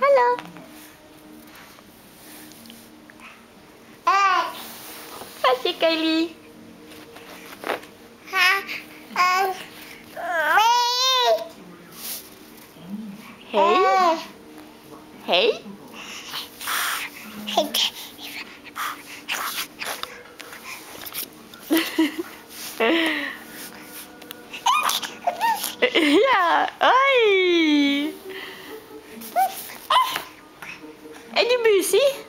Hello. Hi, chị Kaylee. Hey. Hey. yeah. oi. see?